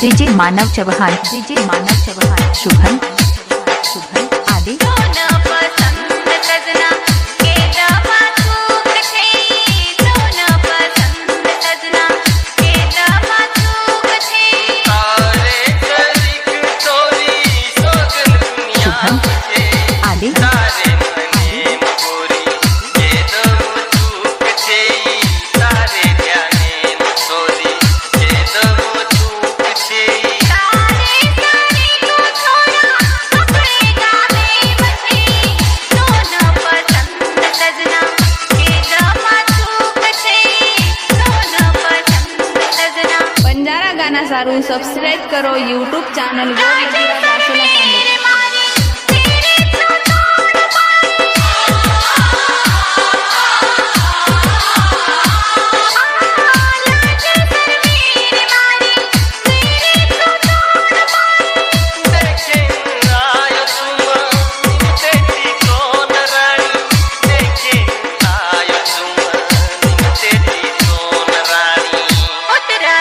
DJ Manav Chauhan DJ Manav Chauhan Shubham Shubham आदि। करना सारू सब्सक्राइब करो यूट्यूब चैनल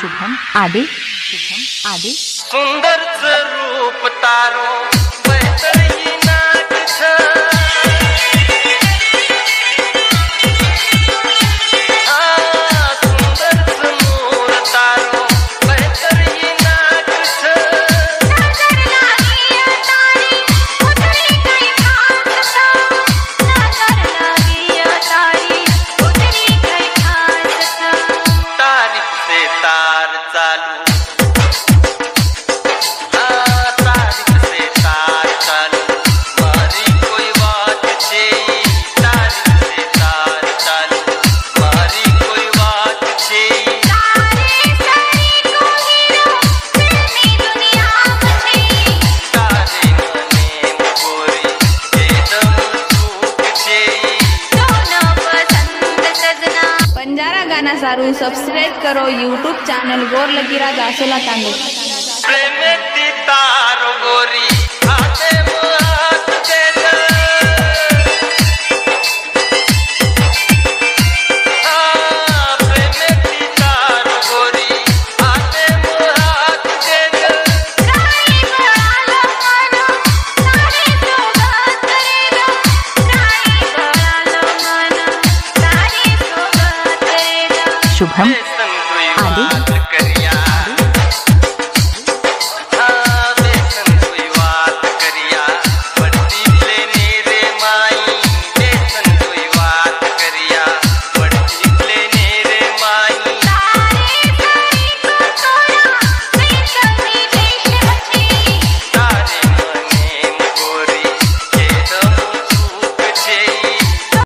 शुभम आदि शुभम आदि। सुंदर स्वरूप तारो। गाना सारू सब्सक्राइब करो यूट्यूब चैनल गोर लगी तांगू तारा शुभम। आदि